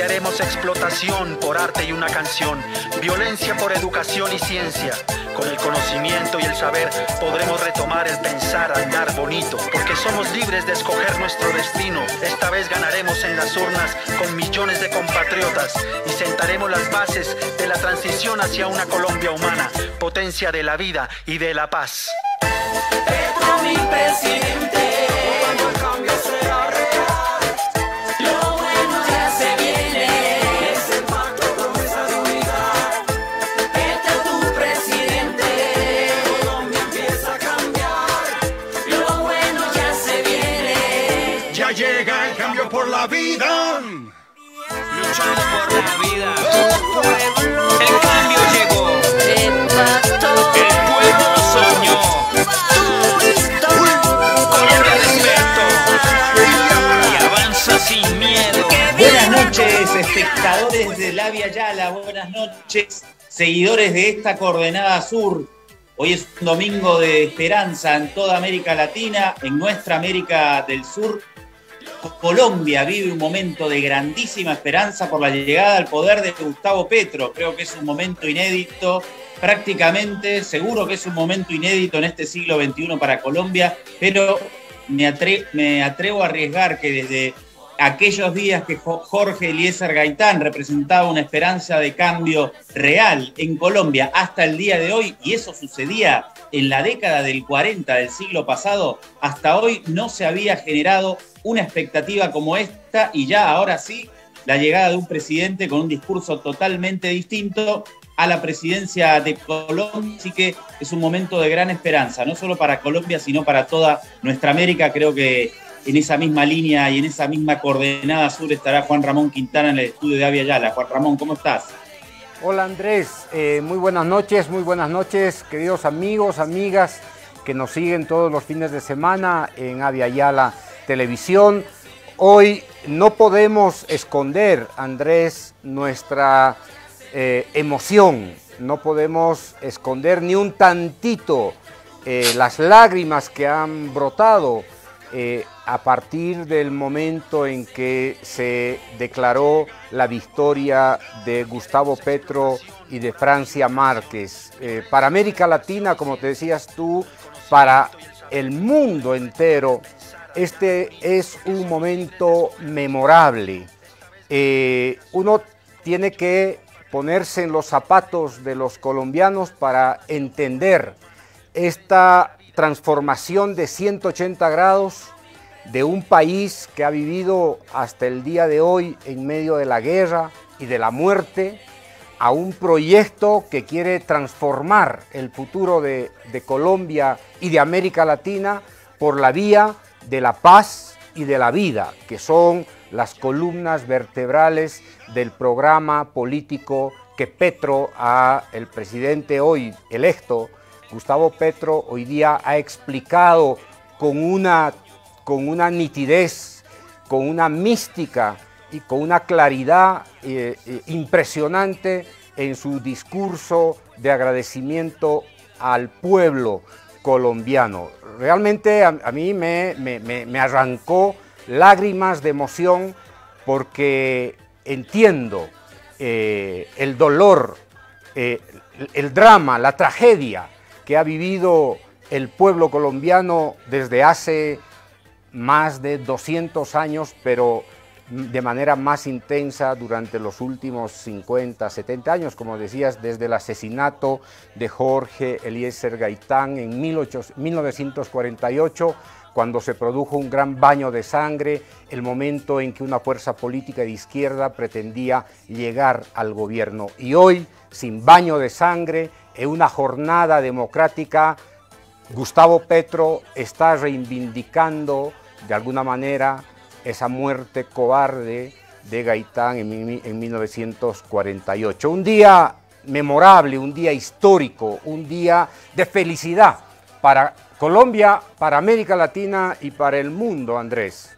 Cambiaremos explotación por arte y una canción, violencia por educación y ciencia. Con el conocimiento y el saber podremos retomar el pensar, andar bonito, porque somos libres de escoger nuestro destino. Esta vez ganaremos en las urnas con millones de compatriotas y sentaremos las bases de la transición hacia una Colombia humana, potencia de la vida y de la paz. Petro mi presidente, espectadores de La Via Yala, buenas noches, seguidores de esta coordenada sur. Hoy es un domingo de esperanza en toda América Latina, en nuestra América del Sur. Colombia vive un momento de grandísima esperanza por la llegada al poder de Gustavo Petro. Creo que es un momento inédito, prácticamente seguro que es un momento inédito en este siglo XXI para Colombia, pero me, atre- me atrevo a arriesgar que desde aquellos días que Jo- Jorge Eliezer Gaitán representaba una esperanza de cambio real en Colombia hasta el día de hoy, y eso sucedía en la década del 40 del siglo pasado, hasta hoy no se había generado una expectativa como esta y ya ahora sí la llegada de un presidente con un discurso totalmente distinto a la presidencia de Colombia, así que es un momento de gran esperanza, no solo para Colombia, sino para toda nuestra América. Creo que en esa misma línea y en esa misma coordenada sur estará Juan Ramón Quintana en el estudio de Avia Yala. Juan Ramón, ¿cómo estás? Hola Andrés, eh, muy buenas noches, muy buenas noches, queridos amigos, amigas que nos siguen todos los fines de semana en Avia Yala Televisión. Hoy no podemos esconder, Andrés, nuestra eh, emoción, no podemos esconder ni un tantito eh, las lágrimas que han brotado a partir del momento en que se declaró la victoria de Gustavo Petro y de Francia Márquez. Eh, para América Latina, como te decías tú, para el mundo entero, este es un momento memorable. Eh, uno tiene que ponerse en los zapatos de los colombianos para entender esta transformación de 180 grados de un país que ha vivido hasta el día de hoy en medio de la guerra y de la muerte, a un proyecto que quiere transformar el futuro de, Colombia y de América Latina por la vía de la paz, y de la vida, que son las columnas vertebrales del programa político que Petro, el presidente hoy electo, Gustavo Petro, hoy día ha explicado con una, con una nitidez, con una mística y con una claridad eh, eh, impresionante en su discurso de agradecimiento al pueblo colombiano. Realmente a, mí me, arrancó lágrimas de emoción porque entiendo eh, el dolor, el drama, la tragedia que ha vivido el pueblo colombiano desde hace más de 200 años, pero de manera más intensa durante los últimos 50, 70 años, como decías, desde el asesinato de Jorge Eliezer Gaitán en 1948, cuando se produjo un gran baño de sangre, el momento en que una fuerza política de izquierda pretendía llegar al gobierno. Y hoy, sin baño de sangre, en una jornada democrática, Gustavo Petro está reivindicando de alguna manera esa muerte cobarde de Gaitán en, 1948. Un día memorable, un día histórico, un día de felicidad para Colombia, para América Latina y para el mundo, Andrés.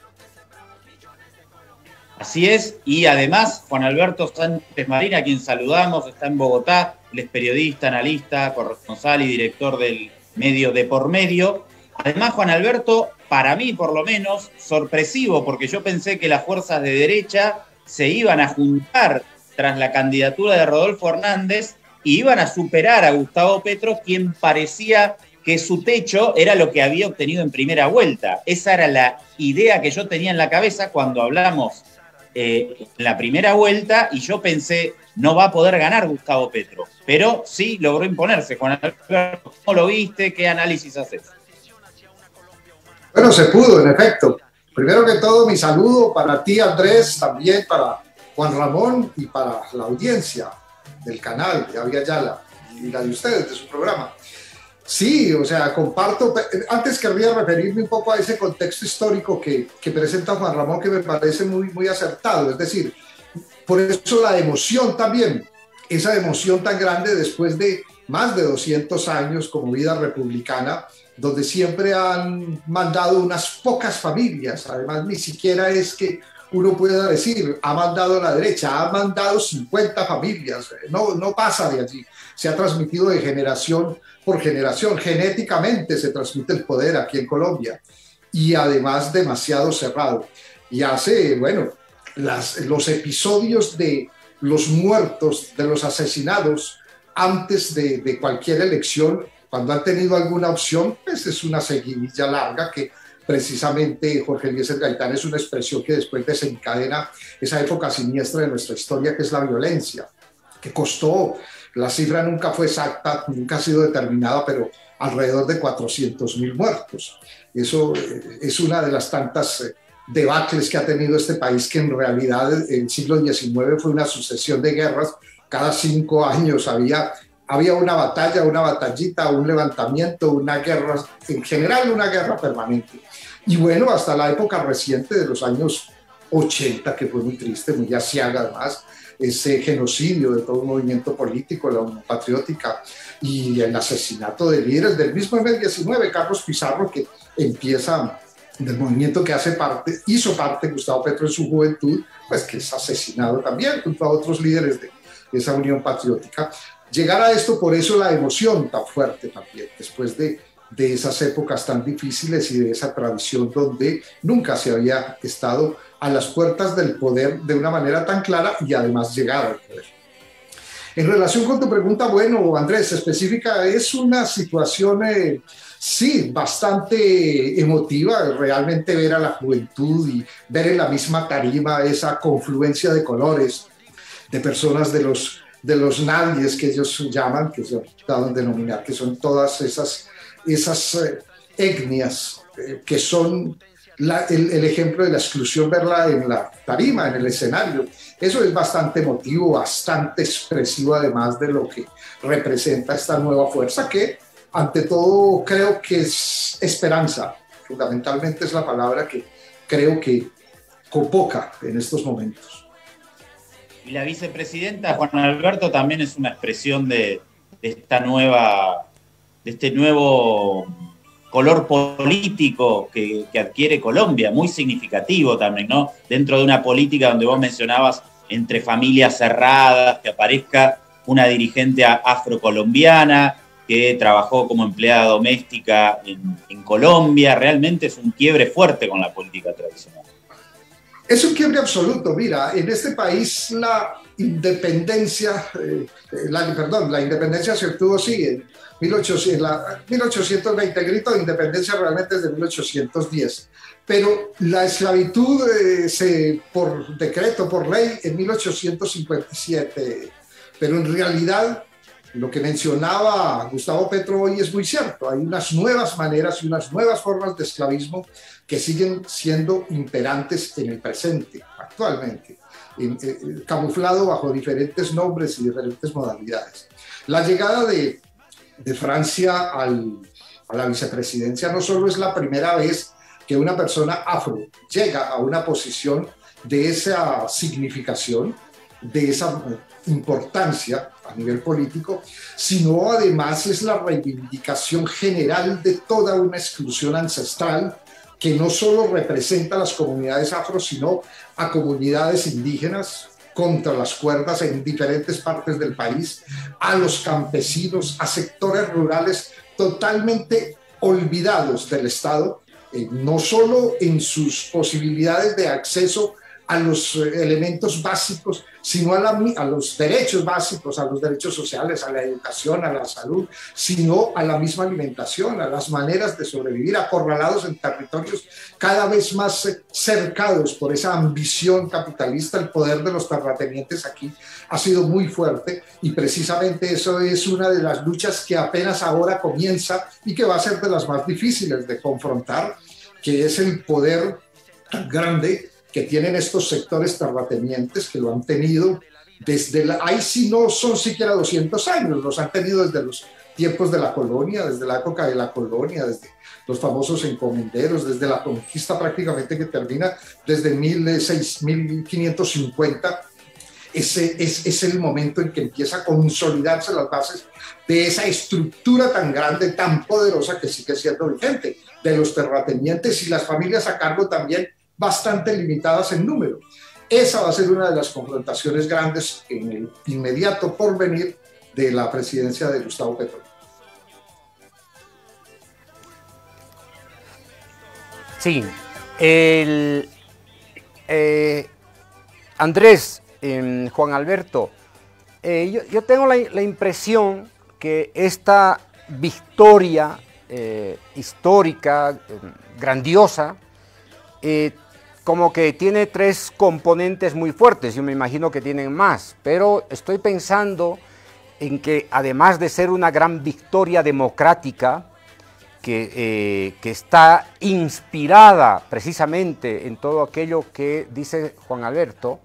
Así es, y además Juan Alberto Sánchez Marina, a quien saludamos, está en Bogotá, él es periodista, analista, corresponsal y director del medio de por medio. Además, Juan Alberto para mí por lo menos, sorpresivo, porque yo pensé que las fuerzas de derecha se iban a juntar tras la candidatura de Rodolfo Hernández y iban a superar a Gustavo Petro, quien parecía que su techo era lo que había obtenido en primera vuelta. Esa era la idea que yo tenía en la cabeza cuando hablamos eh, en la primera vuelta y yo pensé, no va a poder ganar Gustavo Petro, pero sí logró imponerse. Juan Alberto, ¿cómo lo viste? ¿Qué análisis haces? Bueno, se pudo, en efecto. Primero que todo, mi saludo para ti, Andrés, también para Juan Ramón y para la audiencia del canal de Avia Yala y la de ustedes, de su programa. Sí, o sea, comparto. Antes querría referirme un poco a ese contexto histórico que, que presenta Juan Ramón, que me parece muy, muy acertado. Es decir, por eso la emoción también, esa emoción tan grande después de más de 200 años como vida republicana, donde siempre han mandado unas pocas familias. Además, ni siquiera es que uno pueda decir, ha mandado la derecha, ha mandado 50 familias. No, no pasa de allí. Se ha transmitido de generación por generación. Genéticamente se transmite el poder aquí en Colombia. Y además demasiado cerrado. Y hace, bueno, las, los episodios de los muertos, de los asesinados, antes de, de cualquier elección, cuando han tenido alguna opción, pues es una seguidilla larga que precisamente Jorge Eliezer Gaitán es una expresión que después desencadena esa época siniestra de nuestra historia que es la violencia, que costó, la cifra nunca fue exacta, nunca ha sido determinada, pero alrededor de 400 mil muertos. Eso eh, es una de las tantas eh, debacles que ha tenido este país, que en realidad el siglo XIX fue una sucesión de guerras. Cada cinco años había había una batalla, una batallita, un levantamiento, una guerra, en general una guerra permanente. Y bueno, hasta la época reciente de los años 80, que fue muy triste, muy asiaga además, ese genocidio de todo un movimiento político, la Unión Patriótica y el asesinato de líderes del mismo M19, Carlos Pizarro, que empieza del movimiento que hace parte, hizo parte Gustavo Petro en su juventud, pues que es asesinado también junto a otros líderes de esa Unión Patriótica llegar a esto, por eso la emoción tan fuerte también, después de, de esas épocas tan difíciles y de esa tradición donde nunca se había estado a las puertas del poder de una manera tan clara y además llegar al poder. En relación con tu pregunta, bueno, Andrés, específica, es una situación, eh, sí, bastante emotiva, realmente ver a la juventud y ver en la misma tarima esa confluencia de colores, de personas de los de los nadies que ellos llaman, que se a denominar, que son todas esas, esas eh, etnias eh, que son el, ejemplo de la exclusión, verla en la tarima, en el escenario. Eso es bastante emotivo, bastante expresivo además de lo que representa esta nueva fuerza que ante todo creo que es esperanza, fundamentalmente es la palabra que creo que convoca en estos momentos. Y la vicepresidenta Juan Alberto también es una expresión de, esta nueva, de este nuevo color político que, que, adquiere Colombia, muy significativo también, ¿no? Dentro de una política donde vos mencionabas entre familias cerradas, que aparezca una dirigente afrocolombiana que trabajó como empleada doméstica en, en Colombia, realmente es un quiebre fuerte con la política tradicional. Es un quiebre absoluto. Mira, en este país la independencia, eh, la, perdón, la independencia se obtuvo, sí, en 1800, la, 1820, el grito de independencia realmente es de 1810, pero la esclavitud eh, se, por decreto, por ley, en 1857, pero en realidad lo que mencionaba Gustavo Petro hoy es muy cierto. Hay unas nuevas maneras y unas nuevas formas de esclavismo que siguen siendo imperantes en el presente, actualmente, en, eh, camuflado bajo diferentes nombres y diferentes modalidades. La llegada de, Francia a la vicepresidencia no solo es la primera vez que una persona afro llega a una posición de esa significación, de esa importancia a nivel político, sino además es la reivindicación general de toda una exclusión ancestral que no solo representa a las comunidades afro, sino a comunidades indígenas contra las cuerdas en diferentes partes del país, a los campesinos, a sectores rurales totalmente olvidados del Estado, eh, no solo en sus posibilidades de acceso a los eh, elementos básicos, sino a, la, a, los derechos básicos, a los derechos sociales, a la educación, a la salud, sino a la misma alimentación, a las maneras de sobrevivir, acorralados en territorios cada vez más eh, cercados por esa ambición capitalista. El poder de los terratenientes aquí ha sido muy fuerte y precisamente eso es una de las luchas que apenas ahora comienza y que va a ser de las más difíciles de confrontar, que es el poder grande que tienen estos sectores terratenientes que lo han tenido desde la, ahí sí no son siquiera 200 años, los han tenido desde los tiempos de la colonia, desde la época de la colonia, desde los famosos encomenderos, desde la conquista prácticamente que termina desde 1550. Ese es, es el momento en que empieza a consolidarse las bases de esa estructura tan grande, tan poderosa que sigue siendo vigente, de los terratenientes y las familias a cargo también bastante limitadas en número. Esa va a ser una de las confrontaciones grandes en el inmediato porvenir de la presidencia de Gustavo Petro. Sí, el, eh, Andrés, eh, Juan Alberto, eh, yo, tengo la, impresión que esta victoria eh, histórica, grandiosa, eh, como que tiene tres componentes muy fuertes, yo me imagino que tienen más, pero estoy pensando en que además de ser una gran victoria democrática, que, eh, que, está inspirada precisamente en todo aquello que dice Juan Alberto,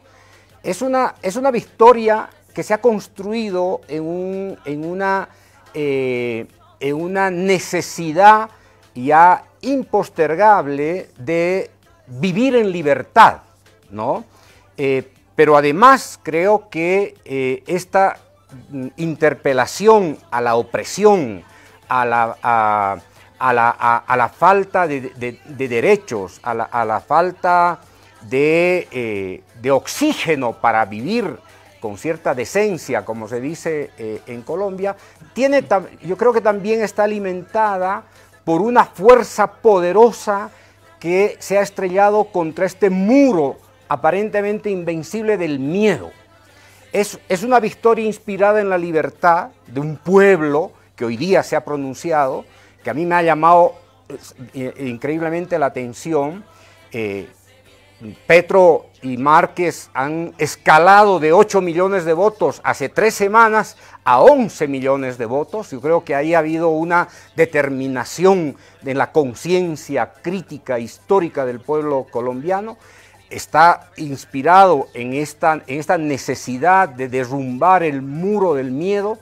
es una, es una victoria que se ha construido en, un, en, una, eh, en una necesidad ya impostergable de vivir en libertad, ¿no? Eh, pero además creo que eh, esta interpelación a la opresión, a la, a, la, a, la falta de, de, de derechos, la, a la, falta de, de, oxígeno para vivir con cierta decencia, como se dice eh, en Colombia, tiene, yo creo que también está alimentada por una fuerza poderosa que se ha estrellado contra este muro aparentemente invencible del miedo. Es, es, una victoria inspirada en la libertad de un pueblo que hoy día se ha pronunciado, que a mí me ha llamado eh, increíblemente la atención. Eh, Petro y Márquez han escalado de 8 millones de votos hace tres semanas a 11 millones de votos. Yo creo que ahí ha habido una determinación de la conciencia crítica histórica del pueblo colombiano. Está inspirado en en esta necesidad de derrumbar el muro del miedo.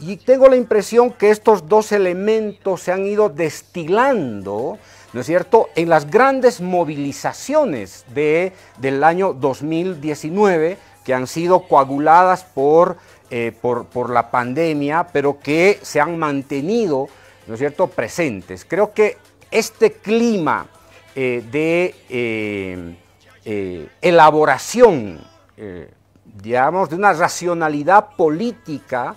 Y tengo la impresión que estos dos elementos se han ido destilando ¿no es cierto?, en las grandes movilizaciones de, del año 2019 que han sido coaguladas por, eh, por, por la pandemia, pero que se han mantenido, ¿no es cierto?, presentes. Creo que este clima eh, de eh, elaboración, digamos, de una racionalidad política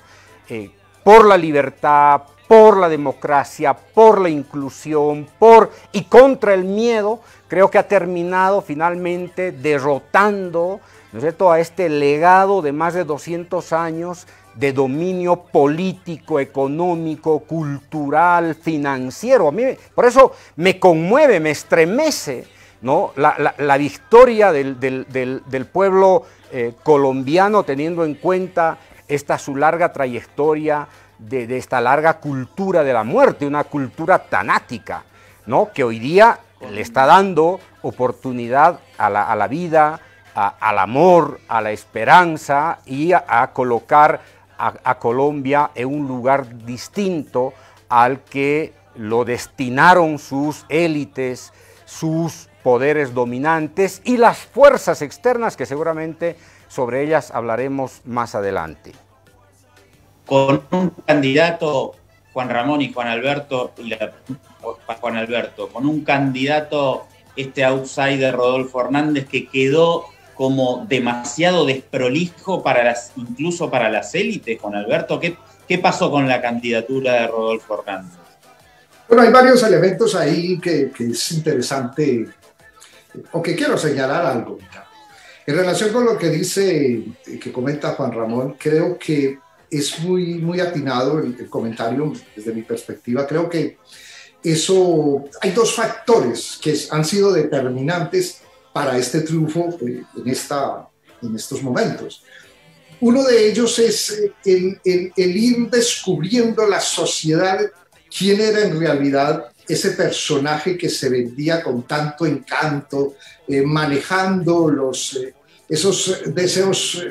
por la libertad, por la democracia, por la inclusión, por y contra el miedo, creo que ha terminado finalmente derrotando, ¿no es cierto?, a este legado de más de 200 años de dominio político, económico, cultural, financiero. A mí, por eso me conmueve, me estremece ¿no? la, victoria del pueblo eh, colombiano teniendo en cuenta esta su larga trayectoria de, esta larga cultura de la muerte, una cultura tanática, ¿no? que hoy día le está dando oportunidad a la, a la vida, a- al amor, a la esperanza y a, colocar a Colombia en un lugar distinto al que lo destinaron sus élites, sus poderes dominantes y las fuerzas externas que seguramente sobre ellas hablaremos más adelante. Con un candidato, Juan Ramón y Juan Alberto, y Juan Alberto, con un candidato, este outsider Rodolfo Hernández, que quedó como demasiado desprolijo para las, incluso para las élites, Juan Alberto. ¿Qué, qué pasó con la candidatura de Rodolfo Hernández? Bueno, hay varios elementos ahí que, es interesante, o que quiero señalar algo. En relación con lo que dice, que comenta Juan Ramón, creo que es muy, muy atinado el, comentario desde mi perspectiva. Creo que eso, hay dos factores que han sido determinantes para este triunfo eh, en, esta, en estos momentos. Uno de ellos es eh, el, el, ir descubriendo la sociedad quién era en realidad ese personaje que se vendía con tanto encanto, eh, manejando los, eh, esos deseos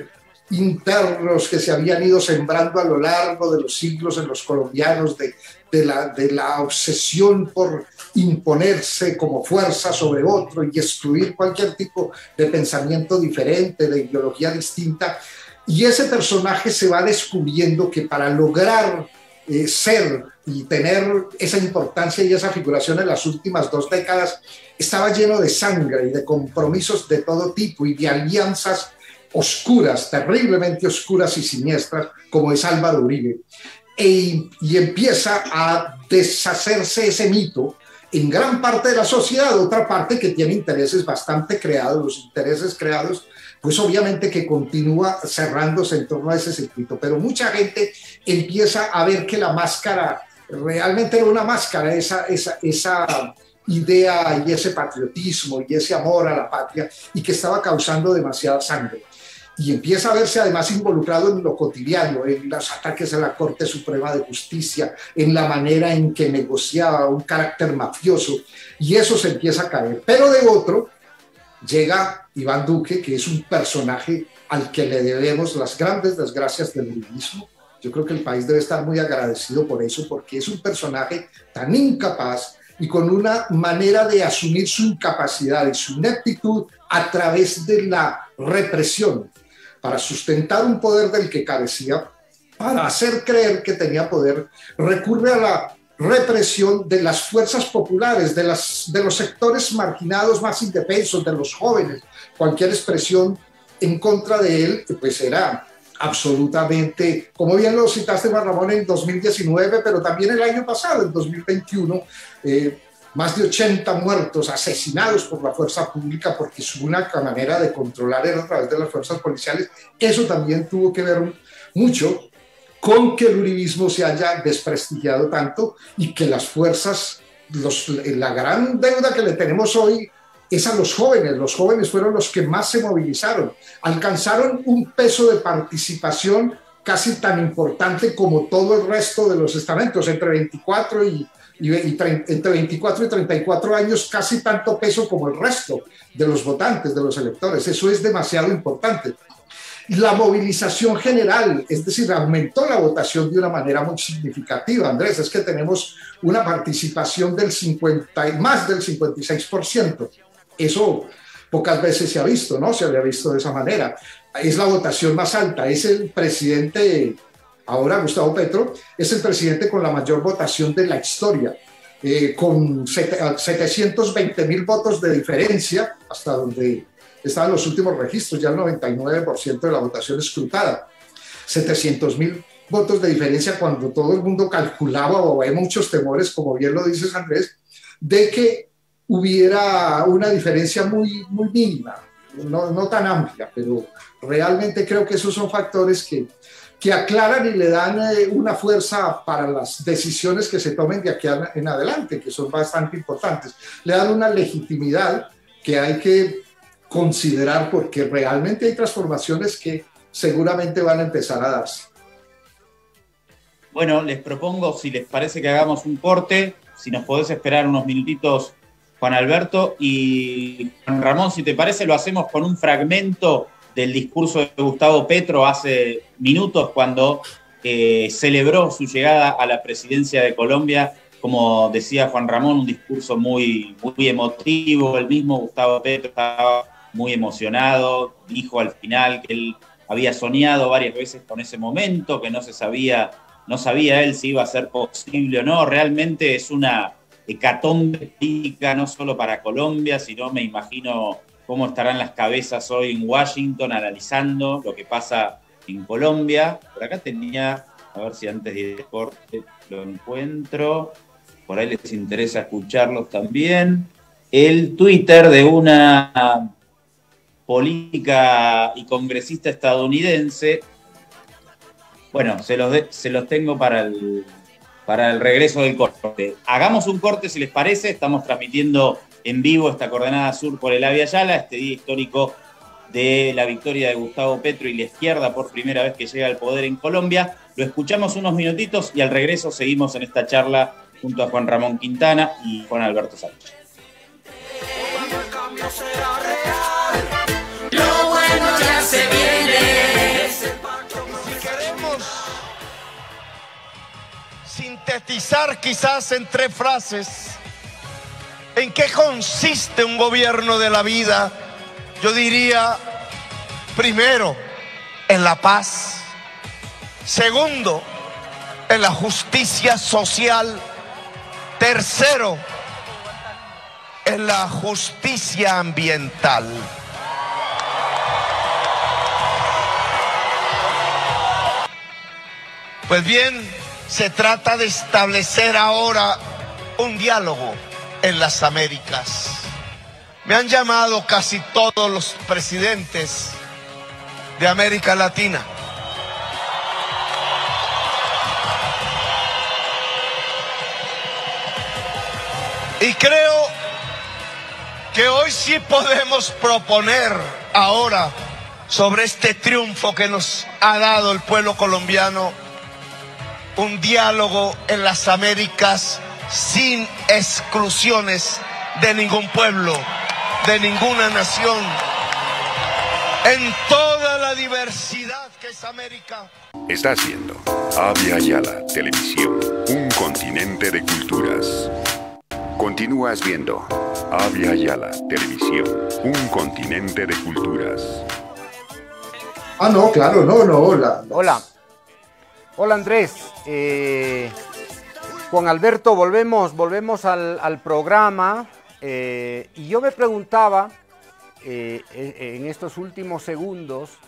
internos que se habían ido sembrando a lo largo de los siglos en los colombianos, de, de, la, de la obsesión por imponerse como fuerza sobre otro y excluir cualquier tipo de pensamiento diferente, de ideología distinta. Y ese personaje se va descubriendo que para lograr eh, ser y tener esa importancia y esa figuración en las últimas dos décadas, estaba lleno de sangre y de compromisos de todo tipo y de alianzas oscuras, terriblemente oscuras y siniestras, como es Álvaro Uribe. E, y empieza a deshacerse ese mito en gran parte de la sociedad, otra parte que tiene intereses bastante creados, los intereses creados, pues obviamente que continúa cerrándose en torno a ese circuito, pero mucha gente empieza a ver que la máscara realmente era una máscara, esa, esa, esa idea y ese patriotismo y ese amor a la patria y que estaba causando demasiada sangre y empieza a verse además involucrado en lo cotidiano, en los ataques a la Corte Suprema de Justicia, en la manera en que negociaba un carácter mafioso, y eso se empieza a caer. Pero de otro, llega Iván Duque, que es un personaje al que le debemos las grandes desgracias del uribismo. Yo creo que el país debe estar muy agradecido por eso, porque es un personaje tan incapaz y con una manera de asumir su incapacidad y su ineptitud a través de la represión para sustentar un poder del que carecía, para hacer creer que tenía poder, recurre a la represión de las fuerzas populares, de, los sectores marginados más indefensos, de los jóvenes. Cualquier expresión en contra de él, pues era absolutamente, como bien lo citaste, Juan Ramón, en 2019, pero también el año pasado, en 2021, eh, más de 80 muertos, asesinados por la fuerza pública, porque su única manera de controlar era a través de las fuerzas policiales. Eso también tuvo que ver mucho con que el uribismo se haya desprestigiado tanto y que las fuerzas, los, la gran deuda que le tenemos hoy es a los jóvenes. Los jóvenes fueron los que más se movilizaron, alcanzaron un peso de participación casi tan importante como todo el resto de los estamentos, entre 24 y, y, entre 24 y 34 años, casi tanto peso como el resto de los votantes, de los electores. Eso es demasiado importante. la movilización general, es decir, aumentó la votación de una manera muy significativa, Andrés, es que tenemos una participación del 50, más del 56%. Eso pocas veces se ha visto, ¿no? Se había visto de esa manera. Es la votación más alta, es el presidente, ahora Gustavo Petro, es el presidente con la mayor votación de la historia. Eh, con 720 mil votos de diferencia, hasta donde estaban los últimos registros, ya el 99% de la votación escrutada. 700 mil votos de diferencia cuando todo el mundo calculaba o hay muchos temores, como bien lo dices Andrés, de que hubiera una diferencia muy, muy mínima, no, no tan amplia, pero realmente creo que esos son factores que, que aclaran y le dan eh, una fuerza para las decisiones que se tomen de aquí en adelante, que son bastante importantes. Le dan una legitimidad que hay que considerar porque realmente hay transformaciones que seguramente van a empezar a darse. Bueno, les propongo, si les parece que hagamos un corte, si nos podés esperar unos minutitos, Juan Alberto, y Ramón, si te parece, lo hacemos con un fragmento del discurso de Gustavo Petro hace minutos cuando eh, celebró su llegada a la presidencia de Colombia. Como decía Juan Ramón, un discurso muy, muy emotivo. El mismo Gustavo Petro estaba muy emocionado, dijo al final que él había soñado varias veces con ese momento, que no se sabía, no sabía él si iba a ser posible o no. Realmente es una hecatombe no solo para Colombia, sino me imagino cómo estarán las cabezas hoy en Washington analizando lo que pasa en Colombia. Por acá tenía, a ver si antes de corte lo encuentro, por ahí les interesa escucharlos también, el Twitter de una política y congresista estadounidense. Bueno, se los, se los tengo para el, para el regreso del corte. Hagamos un corte si les parece, estamos transmitiendo en vivo esta coordenada sur por el Avia Yala, este día histórico de la victoria de Gustavo Petro y la izquierda por primera vez que llega al poder en Colombia. Lo escuchamos unos minutitos y al regreso seguimos en esta charla junto a Juan Ramón Quintana y Juan Alberto Sánchez. Lo bueno ya se viene. Si queremos sintetizar quizás en tres frases en qué consiste un gobierno de la vida, yo diría, primero, en la paz. Segundo, en la justicia social. Tercero, en la justicia ambiental. Pues bien, se trata de establecer ahora un diálogo en las Américas. Me han llamado casi todos los presidentes de América Latina. Y creo que hoy sí podemos proponer ahora sobre este triunfo que nos ha dado el pueblo colombiano un diálogo en las Américas sin exclusiones de ningún pueblo, de ninguna nación, en toda la diversidad que es América. Está haciendo Avia Yala Televisión, un continente de culturas. Continúas viendo Avia Yala Televisión, un continente de culturas. Ah, no, claro, no, no, hola. Hola. Hola Andrés. Eh, Juan Alberto, volvemos, volvemos al, programa. eh, y yo me preguntaba eh, en en estos últimos segundos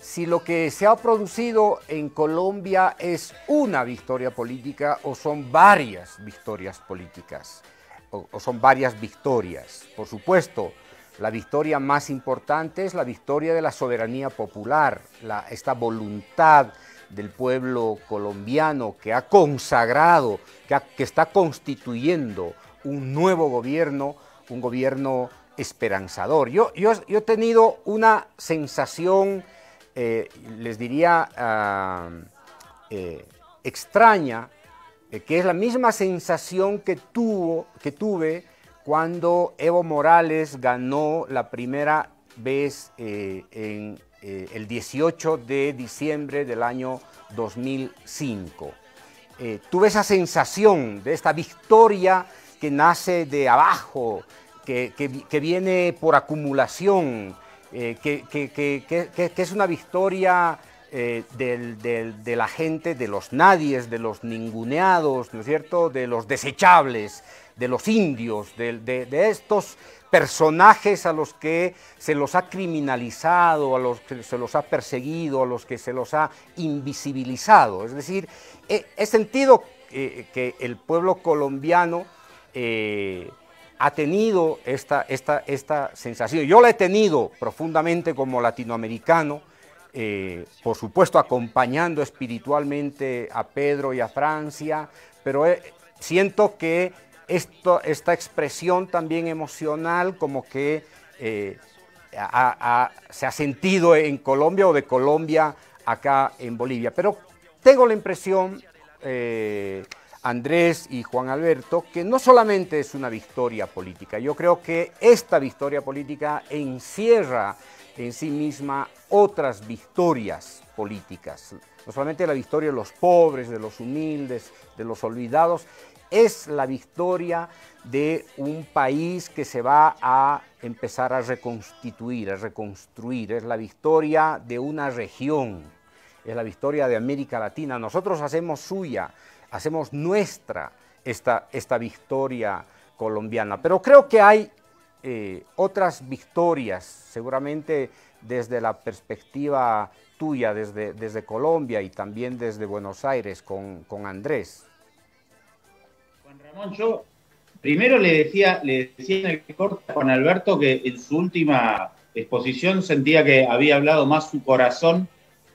si lo que se ha producido en Colombia es una victoria política o son varias victorias políticas, o, son varias victorias. Por supuesto, la victoria más importante es la victoria de la soberanía popular, la- esta voluntad del pueblo colombiano que ha consagrado, que, que está constituyendo un nuevo gobierno, un gobierno esperanzador. Yo, yo, yo he tenido una sensación, eh, les diría, ah, eh, extraña, eh, que es la misma sensación que, tuvo, que tuve cuando Evo Morales ganó la primera vez en, eh, el 18 de diciembre del año 2005. Eh, tuve esa sensación de esta victoria que nace de abajo, que, que- viene por acumulación, eh, que, que- es una victoria del- del- de la gente, de los nadies, de los ninguneados, ¿no es cierto?, de los desechables, de los indios, de, de- de estos personajes a los que se los ha criminalizado, a los que se los ha perseguido, a los que se los ha invisibilizado. Es decir, he, he sentido eh, que el pueblo colombiano eh, ha tenido esta, esta, esta sensación. Yo la he tenido profundamente como latinoamericano, eh, por supuesto acompañando espiritualmente a Pedro y a Francia, pero eh, siento que esto, esta expresión también emocional como que eh, se ha sentido en Colombia o de Colombia acá en Bolivia. Pero tengo la impresión, eh, Andrés y Juan Alberto, que no solamente es una victoria política, yo creo que esta victoria política encierra en sí misma otras victorias políticas. No solamente la victoria de los pobres, de los humildes, de los olvidados, es la victoria de un país que se va a empezar a reconstituir, a reconstruir. Es la victoria de una región, es la victoria de América Latina. Nosotros hacemos suya, hacemos nuestra esta, esta victoria colombiana. Pero creo que hay eh, otras victorias, seguramente desde la perspectiva tuya, desde, desde Colombia y también desde Buenos Aires con, con Andrés. Ramón, yo primero le decía, le decía en el corte a Juan Alberto que en su última exposición sentía que había hablado más su corazón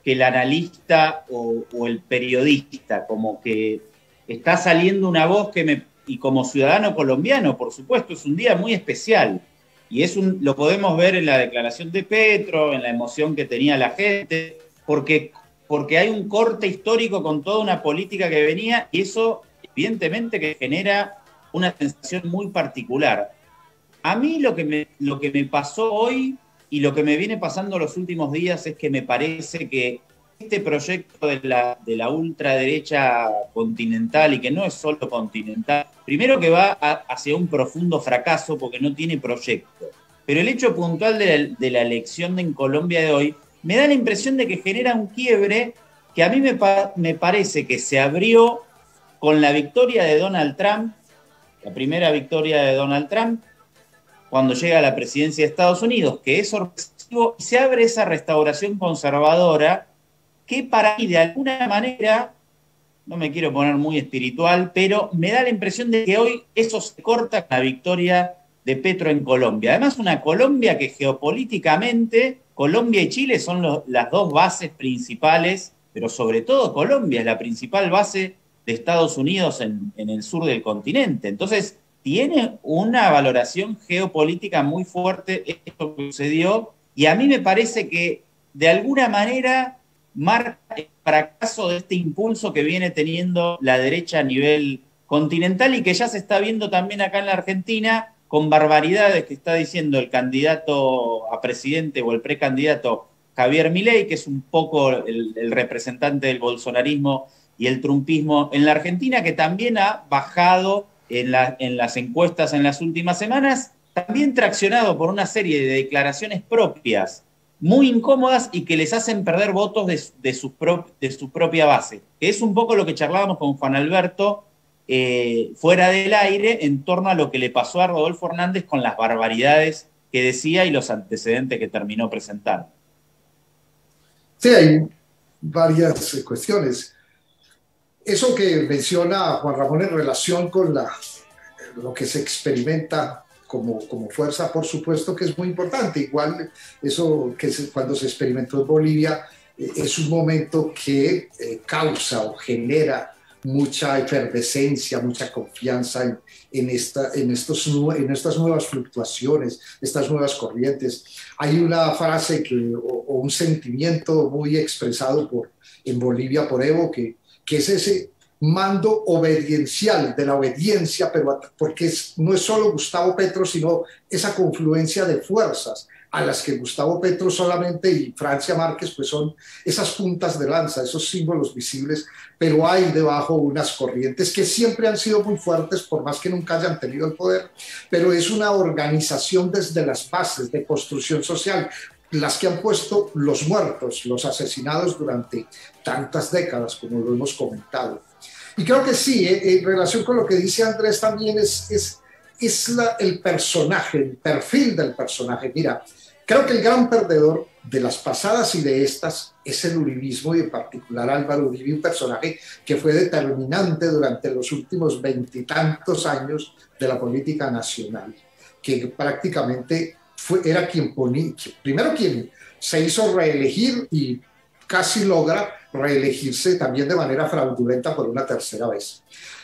que el analista o, o el periodista, como que está saliendo una voz que me, y como ciudadano colombiano, por supuesto, es un día muy especial. Y es un, lo podemos ver en la declaración de Petro, en la emoción que tenía la gente, porque, porque hay un corte histórico con toda una política que venía y eso evidentemente que genera una sensación muy particular. A mí lo que me, lo que me pasó hoy y lo que me viene pasando los últimos días es que me parece que este proyecto de la, de la ultraderecha continental y que no es solo continental, primero que va hacia un profundo fracaso porque no tiene proyecto. Pero el hecho puntual de la, de la elección en Colombia de hoy me da la impresión de que genera un quiebre que a mí me, me parece que se abrió con la victoria de Donald Trump, la primera victoria de Donald Trump, cuando llega a la presidencia de Estados Unidos, que es sorpresivo, se abre esa restauración conservadora que para mí de alguna manera, no me quiero poner muy espiritual, pero me da la impresión de que hoy eso se corta con la victoria de Petro en Colombia. Además, una Colombia que geopolíticamente, Colombia y Chile son las dos bases principales, pero sobre todo Colombia es la principal base de Estados Unidos en, el sur del continente. Entonces, tiene una valoración geopolítica muy fuerte esto que sucedió, y a mí me parece que de alguna manera marca el fracaso de este impulso que viene teniendo la derecha a nivel continental y que ya se está viendo también acá en la Argentina con barbaridades que está diciendo el candidato a presidente o el precandidato Javier Milei, que es un poco el representante del bolsonarismo y el trumpismo en la Argentina, que también ha bajado en, la- en las encuestas en las últimas semanas, también traccionado por una serie de declaraciones propias muy incómodas y que les hacen perder votos de, su- propia base, que es un poco lo que charlábamos con Juan Alberto eh, fuera del aire en torno a lo que le pasó a Rodolfo Hernández con las barbaridades que decía y los antecedentes que terminó presentando. Sí, hay varias cuestiones. Eso que menciona Juan Ramón en relación con la, lo que se experimenta como, como fuerza, por supuesto que es muy importante. Igual eso que se- cuando se experimentó en Bolivia eh, es un momento que eh, causa o genera mucha efervescencia, mucha confianza en, esta, en, estos, en estas nuevas fluctuaciones, estas nuevas corrientes. Hay una frase que, o, o un sentimiento muy expresado por, en Bolivia por Evo, que, que es ese mando obediencial de la obediencia, pero porque es, no es solo Gustavo Petro, sino esa confluencia de fuerzas a las que Gustavo Petro solamente y Francia Márquez pues son esas puntas de lanza, esos símbolos visibles, pero hay debajo unas corrientes que siempre han sido muy fuertes por más que nunca hayan tenido el poder, pero es una organización desde las bases de construcción social, las que han puesto los muertos, los asesinados durante tantas décadas, como lo hemos comentado. Y creo que sí, eh, en relación con lo que dice Andrés también es, es, es la, el personaje, el perfil del personaje. Mira, creo que el gran perdedor de las pasadas y de estas es el uribismo y en particular Álvaro Uribe, un personaje que fue determinante durante los últimos veintitantos años de la política nacional, que prácticamente fue, era quien ponía, primero quien se hizo reelegir y casi logra reelegirse también de manera fraudulenta por una tercera vez.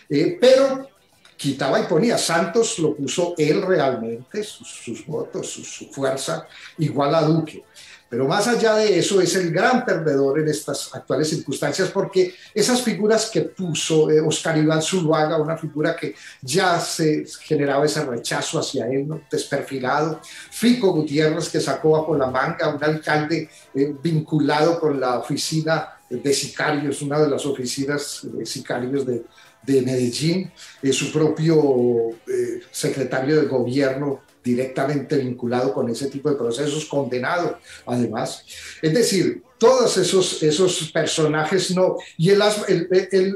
Eh, pero quitaba y ponía. Santos lo puso él realmente, sus, sus votos, su, su, fuerza, igual a Duque. Pero más allá de eso, es el gran perdedor en estas actuales circunstancias porque esas figuras que puso eh, Oscar Iván Zuluaga, una figura que ya se generaba ese rechazo hacia él, ¿no? desperfilado, Fico Gutiérrez, que sacó bajo la manga, un alcalde eh, vinculado con la oficina de sicarios, una de las oficinas de sicarios de, de Medellín, eh, su propio eh, secretario de gobierno directamente vinculado con ese tipo de procesos, condenado además. Es decir, todos esos, esos personajes no. Y el,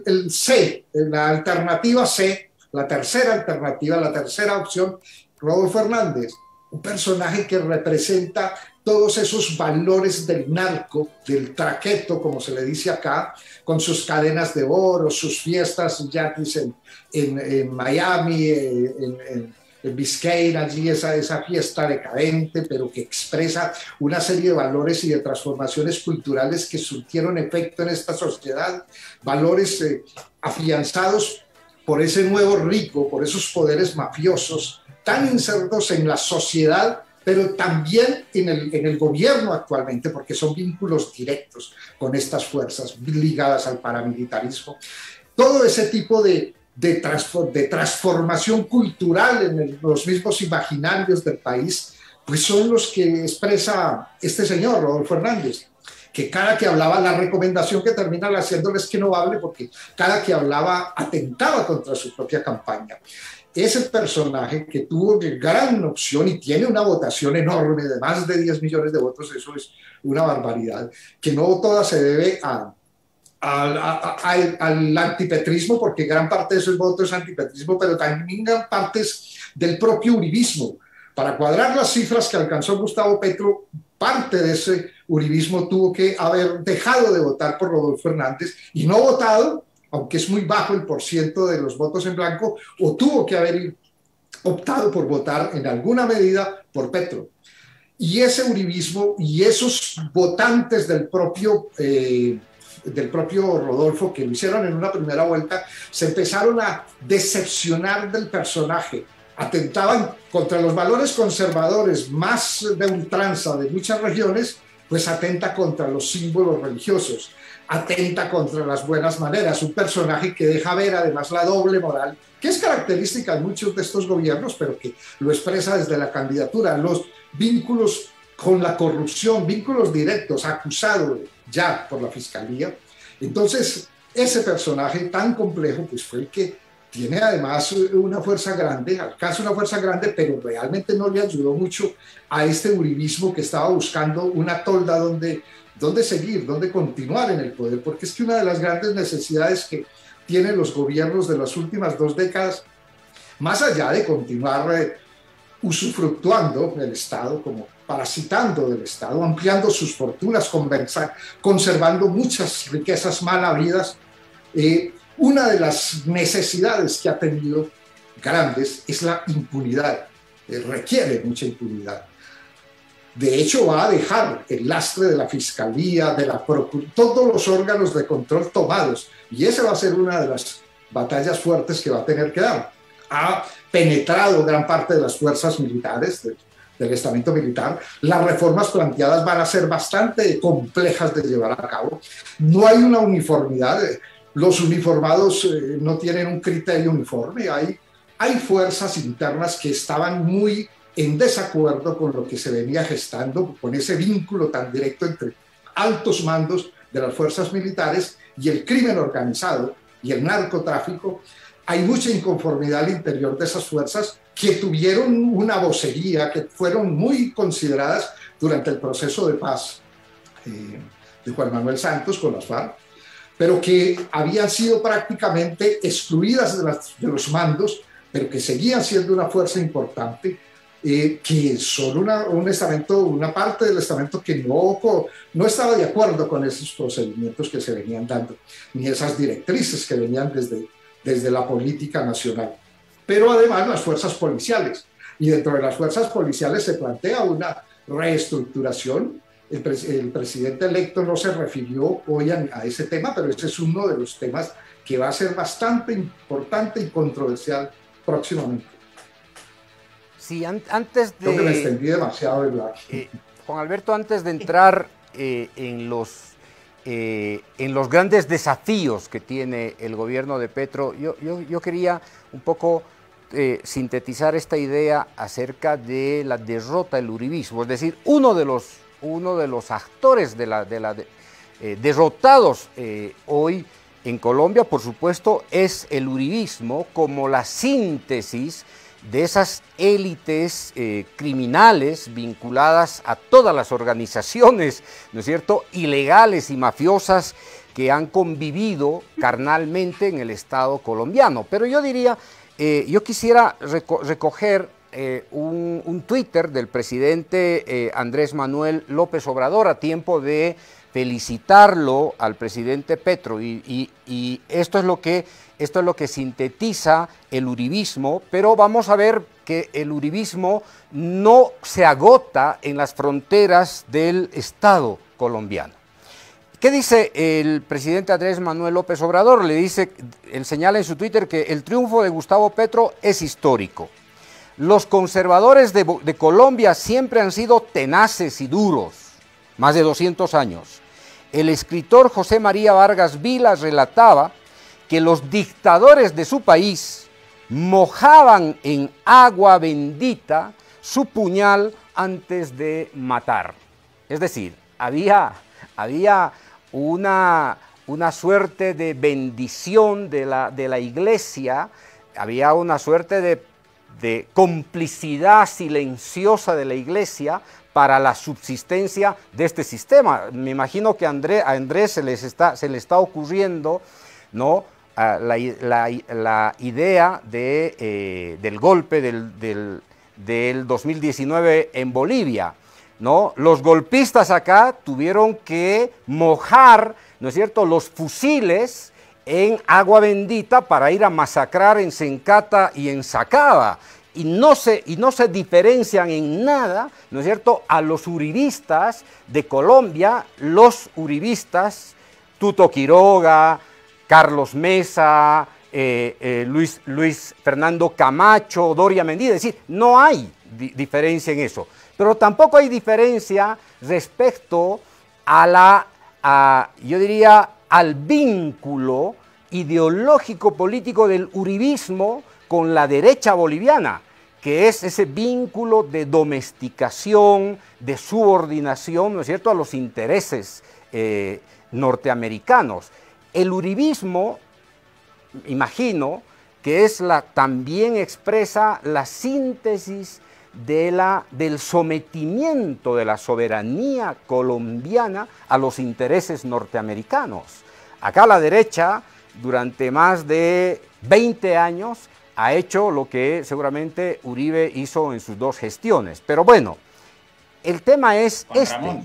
el, C, la alternativa C, la tercera alternativa, la tercera opción, Rodolfo Hernández, un personaje que representa todos esos valores del narco, del traqueto, como se le dice acá, con sus cadenas de oro, sus fiestas yaquis en, en, Miami, en Biscayne, allí esa, esa fiesta decadente, pero que expresa una serie de valores y de transformaciones culturales que surtieron efecto en esta sociedad, valores eh, afianzados por ese nuevo rico, por esos poderes mafiosos tan insertos en la sociedad pero también en el, en el, gobierno actualmente, porque son vínculos directos con estas fuerzas ligadas al paramilitarismo. Todo ese tipo de, de, transform, de transformación cultural en el, los mismos imaginarios del país, pues son los que expresa este señor, Rodolfo Hernández que cada que hablaba, la recomendación que termina haciéndole es que no hable porque cada que hablaba atentaba contra su propia campaña. Ese personaje que tuvo gran opción y tiene una votación enorme de más de 10 millones de votos, eso es una barbaridad, que no toda se debe a, a, a, al antipetrismo, porque gran parte de esos votos es antipetrismo, pero también gran parte es del propio uribismo. Para cuadrar las cifras que alcanzó Gustavo Petro, parte de ese uribismo tuvo que haber dejado de votar por Rodolfo Hernández y no votado aunque es muy bajo el porciento de los votos en blanco, o tuvo que haber optado por votar en alguna medida por Petro. Y ese uribismo y esos votantes del propio, eh, del propio Rodolfo que lo hicieron en una primera vuelta, se empezaron a decepcionar del personaje, atentaban contra los valores conservadores más de ultranza de muchas regiones, pues atenta contra los símbolos religiosos atenta contra las buenas maneras, un personaje que deja ver además la doble moral, que es característica de muchos de estos gobiernos, pero que lo expresa desde la candidatura, los vínculos con la corrupción, vínculos directos, acusado ya por la fiscalía. Entonces, ese personaje tan complejo, pues fue el que tiene además una fuerza grande, alcanza una fuerza grande, pero realmente no le ayudó mucho a este uribismo que estaba buscando una tolda donde dónde seguir, dónde continuar en el poder, porque es que una de las grandes necesidades que tienen los gobiernos de las últimas dos décadas, más allá de continuar eh, usufructuando del Estado, como parasitando del Estado, ampliando sus fortunas, conservando muchas riquezas mal habidas, eh, una de las necesidades que ha tenido grandes es la impunidad, eh, requiere mucha impunidad. De hecho, va a dejar el lastre de la Fiscalía, de la todos los órganos de control tomados. Y esa va a ser una de las batallas fuertes que va a tener que dar. Ha penetrado gran parte de las fuerzas militares del, del estamento militar. Las reformas planteadas van a ser bastante complejas de llevar a cabo. No hay una uniformidad. Los uniformados eh, no tienen un criterio uniforme. Hay, hay fuerzas internas que estaban muy en desacuerdo con lo que se venía gestando, con ese vínculo tan directo entre altos mandos de las fuerzas militares y el crimen organizado y el narcotráfico, hay mucha inconformidad al interior de esas fuerzas que tuvieron una vocería, que fueron muy consideradas durante el proceso de paz eh, de Juan Manuel Santos con las FARC, pero que habían sido prácticamente excluidas de, de los mandos, pero que seguían siendo una fuerza importante eh, que son una, un estamento, una parte del estamento que no, no estaba de acuerdo con esos procedimientos que se venían dando, ni esas directrices que venían desde, desde la política nacional. Pero además las fuerzas policiales. Y dentro de las fuerzas policiales se plantea una reestructuración. El, el presidente electo no se refirió hoy a, a ese tema, pero ese es uno de los temas que va a ser bastante importante y controversial próximamente. Sí, antes de... Creo que me extendí demasiado, ¿verdad? Eh, Juan Alberto, antes de entrar eh, en, los, eh, en los grandes desafíos que tiene el gobierno de Petro, yo, yo, yo quería un poco sintetizar esta idea acerca de la derrota del uribismo, es decir, uno de los, uno de los actores de la, de la derrotados hoy en Colombia, por supuesto, es el uribismo como la síntesis de esas élites eh, criminales vinculadas a todas las organizaciones, ¿no es cierto?, ilegales y mafiosas que han convivido carnalmente en el Estado colombiano. Pero yo diría, eh, yo quisiera recoger eh, un, Twitter del presidente Andrés Manuel López Obrador a tiempo de felicitarlo al presidente Petro y, esto, es lo que, esto es lo que sintetiza el uribismo, pero vamos a ver que el uribismo no se agota en las fronteras del Estado colombiano. ¿Qué dice el presidente Andrés Manuel López Obrador? Le dice, él señala en su Twitter que el triunfo de Gustavo Petro es histórico. Los conservadores de, Colombia siempre han sido tenaces y duros, más de 200 años el escritor José María Vargas Vilas relataba que los dictadores de su país mojaban en agua bendita su puñal antes de matar. Es decir, había, había una, una suerte de bendición de la, de la iglesia, había una suerte de, de complicidad silenciosa de la iglesia para la subsistencia de este sistema. Me imagino que a Andrés se, les está, se le está ocurriendo ¿no? la, idea de, eh, del golpe del, 2019 en Bolivia. ¿No? Los golpistas acá tuvieron que mojar, ¿no es cierto?, los fusiles en agua bendita para ir a masacrar en Sencata y en Sacaba y no, se, y no se diferencian en nada, ¿no es cierto?, a los uribistas de Colombia, los uribistas, Tuto Quiroga, Carlos Mesa, eh, eh, Luis, Luis, Fernando Camacho, Doria Mendí, es decir, no hay diferencia en eso. Pero tampoco hay diferencia respecto a la, yo diría, al vínculo ideológico político del uribismo con la derecha boliviana, que es ese vínculo de domesticación, de subordinación, ¿no es cierto?, a los intereses eh, norteamericanos. El uribismo, imagino, que es también expresa la síntesis de la, del sometimiento de la soberanía colombiana a los intereses norteamericanos. Acá la derecha, durante más de 20 años, ha hecho lo que seguramente Uribe hizo en sus dos gestiones. Pero bueno, el tema es este.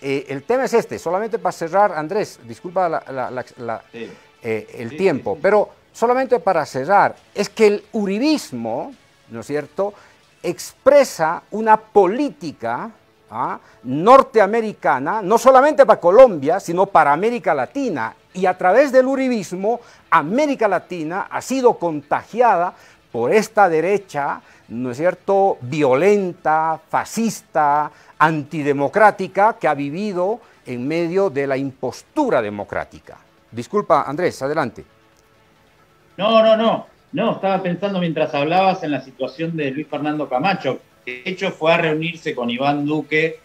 Eh, el tema es este. Solamente para cerrar, Andrés, disculpa eh, el tiempo, pero solamente para cerrar, es que el uribismo, ¿no es cierto?, expresa una política ¿ah? norteamericana, no solamente para Colombia, sino para América Latina. Y a través del uribismo, América Latina ha sido contagiada por esta derecha, ¿no es cierto?, violenta, fascista, antidemocrática, que ha vivido en medio de la impostura democrática. Disculpa, Andrés, adelante. No, no, no. No, estaba pensando mientras hablabas en la situación de Luis Fernando Camacho, que de hecho fue a reunirse con Iván Duque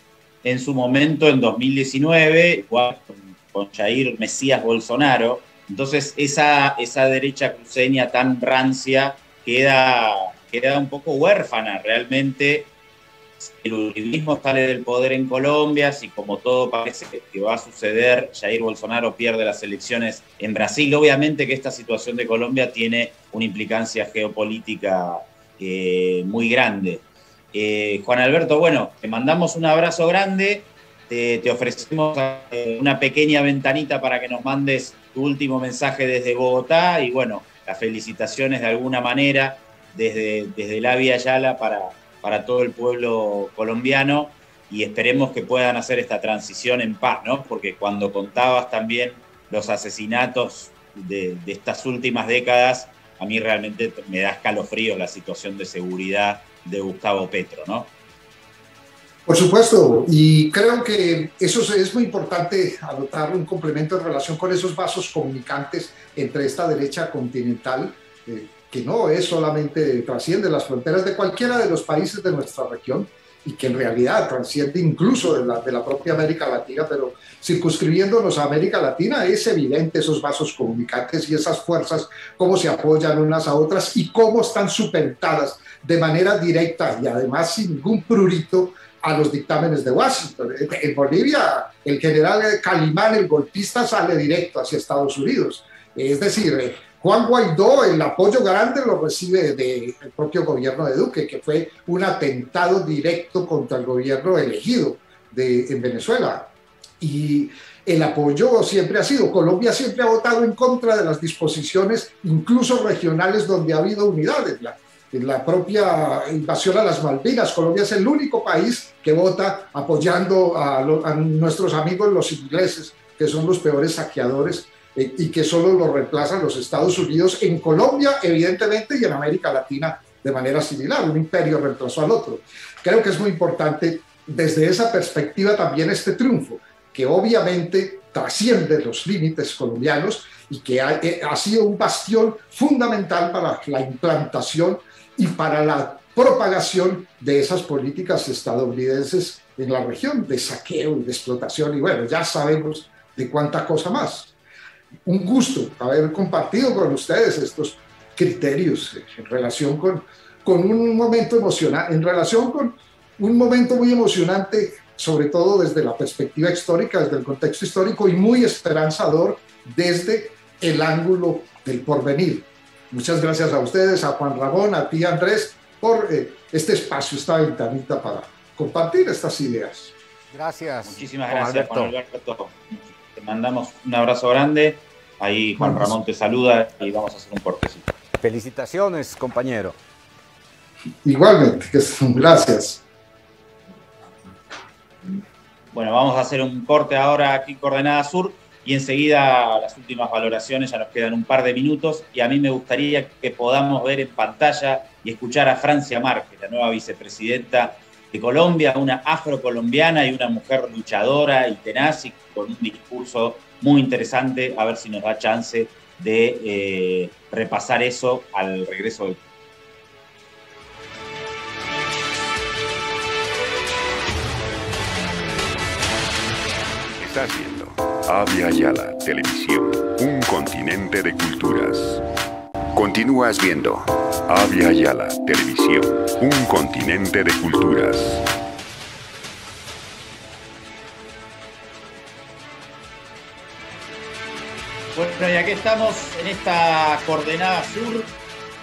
en su momento en 2019, igual con, con Jair Mesías Bolsonaro. Entonces esa, esa derecha cruceña tan rancia queda, queda un poco huérfana realmente. El uribismo sale del poder en Colombia, si como todo parece que va a suceder, Jair Bolsonaro pierde las elecciones en Brasil. Obviamente que esta situación de Colombia tiene una implicancia geopolítica eh, muy grande. Eh, Juan Alberto, bueno, te mandamos un abrazo grande, te, ofrecemos eh, una pequeña ventanita para que nos mandes tu último mensaje desde Bogotá y bueno, las felicitaciones de alguna manera desde, desde la Vía Yala para, para todo el pueblo colombiano y esperemos que puedan hacer esta transición en paz, ¿no? Porque cuando contabas también los asesinatos de, de estas últimas décadas, a mí realmente me da escalofrío la situación de seguridad de Gustavo Petro, ¿no? Por supuesto, y creo que eso es muy importante anotar un complemento en relación con esos vasos comunicantes entre esta derecha continental, eh, que no es solamente trasciende las fronteras de cualquiera de los países de nuestra región y que en realidad trasciende incluso de la, de la propia América Latina, pero circunscribiéndonos a América Latina es evidente esos vasos comunicantes y esas fuerzas, cómo se apoyan unas a otras y cómo están supeditadas de manera directa y además sin ningún prurito a los dictámenes de Washington. En Bolivia, el general Calimán, el golpista, sale directo hacia Estados Unidos. Es decir, Juan Guaidó, el apoyo grande lo recibe del propio gobierno de Duque, que fue un atentado directo contra el gobierno elegido de, en Venezuela. Y el apoyo siempre ha sido, Colombia siempre ha votado en contra de las disposiciones, incluso regionales, donde ha habido unidades. La, en la propia invasión a las Malvinas. Colombia es el único país que vota apoyando a, lo, a nuestros amigos los ingleses, que son los peores saqueadores eh, y que solo los reemplazan los Estados Unidos en Colombia, evidentemente, y en América Latina de manera similar. Un imperio reemplazó al otro. Creo que es muy importante desde esa perspectiva también este triunfo, que obviamente trasciende los límites colombianos y que ha, eh, ha sido un bastión fundamental para la implantación y para la propagación de esas políticas estadounidenses en la región de saqueo y de explotación. Y bueno, ya sabemos de cuánta cosa más. Un gusto haber compartido con ustedes estos criterios en relación con, con un momento emocionante, en relación con un momento muy emocionante, sobre todo desde la perspectiva histórica, desde el contexto histórico y muy esperanzador desde el ángulo del porvenir. Muchas gracias a ustedes, a Juan Ramón, a ti Andrés, por eh, este espacio, esta ventanita para compartir estas ideas. Gracias. Muchísimas gracias, Juan Alberto. Te mandamos un abrazo grande. Ahí Juan Vamos. Ramón te saluda y vamos a hacer un cortecito. Felicitaciones, compañero. Igualmente, que son- gracias. Bueno, vamos a hacer un corte ahora aquí en Coordenada Sur y enseguida las últimas valoraciones, ya nos quedan un par de minutos y a mí me gustaría que podamos ver en pantalla y escuchar a Francia Márquez, la nueva vicepresidenta de Colombia, una afrocolombiana y una mujer luchadora y tenaz y con un discurso muy interesante, a ver si nos da chance de eh, repasar eso al regreso del Estás viendo Avia Yala Televisión, un continente de culturas. Continúas viendo Avia Yala Televisión, un continente de culturas. Bueno, y aquí estamos en esta coordenada sur,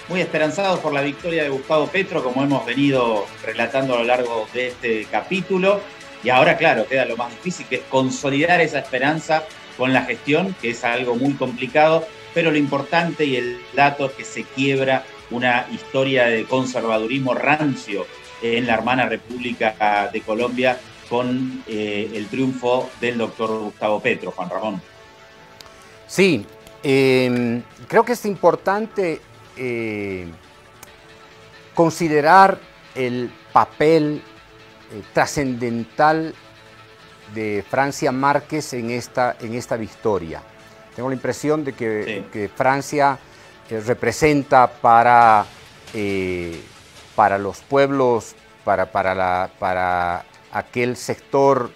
muy esperanzados por la victoria de Gustavo Petro, como hemos venido relatando a lo largo de este capítulo. Y ahora, claro, queda lo más difícil, que es consolidar esa esperanza con la gestión, que es algo muy complicado, pero lo importante y el dato es que se quiebra una historia de conservadurismo rancio en la hermana República de Colombia con eh, el triunfo del doctor Gustavo Petro, Juan Ramón. Sí, eh, creo que es importante eh, considerar el papel eh, trascendental de Francia Márquez en esta, en esta victoria. Tengo la impresión de que, Sí. que Francia eh, representa para, eh, para los pueblos, para, para, la, para aquel sector